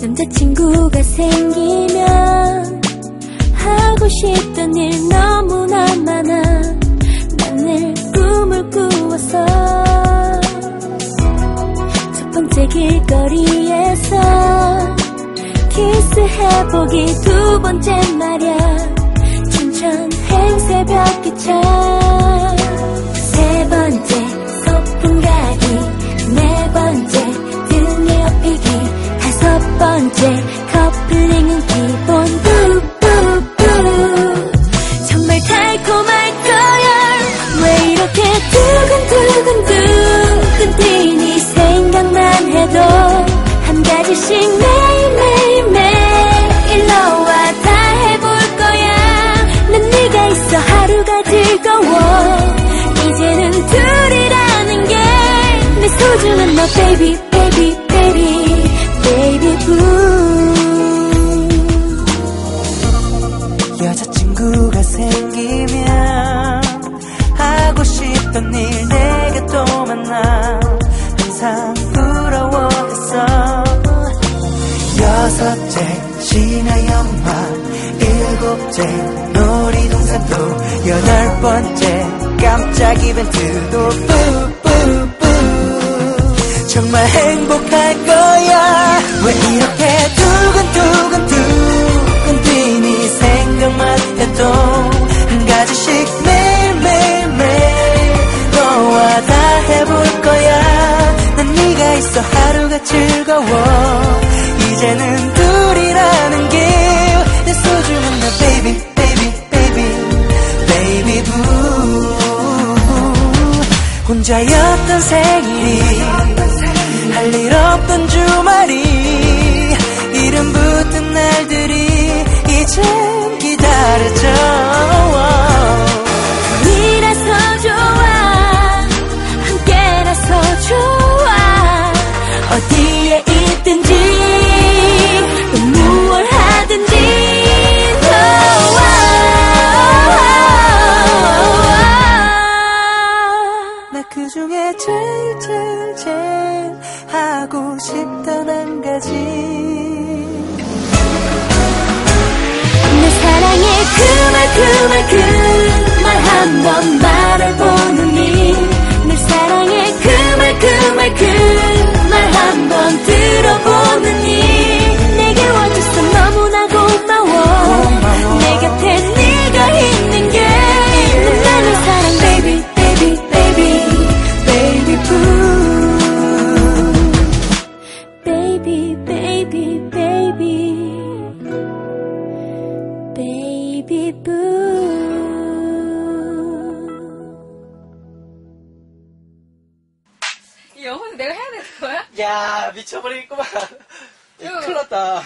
남자친구가 생기면 하고 싶던 일 너무나 많아. 난 늘 꿈을 꾸어서 첫 번째 길거리에서 키스해보기 두 번째 말야 춘천 행새벽 기차 baby baby baby baby boo. 여자친구가 생기면 하고 싶던 일 내게 또 만나 항상 부러워했어. 여섯째 신화영화 일곱째 놀이동산도 여덟 번째 깜짝 이벤트도 뿌뿌뿌 정말 행복할 거야. 왜 이렇게 두근두근 두근 뛰니 생각만 해도 한 가지씩 매일매일 매일 너와 다 해볼 거야. 난 네가 있어 하루가 즐거워. 이제는 둘이라는 게내 소중한 나 baby baby baby baby boo. 혼자였던 생일이 할일 없던 주말이 제일 제일 하고 싶던 한 가지. 내 사랑에 그말 그말 그말 한번말 baby boo 이 영어는 내가 해야 되는 거야? 야 미쳐버리겠구만. 큰일 났다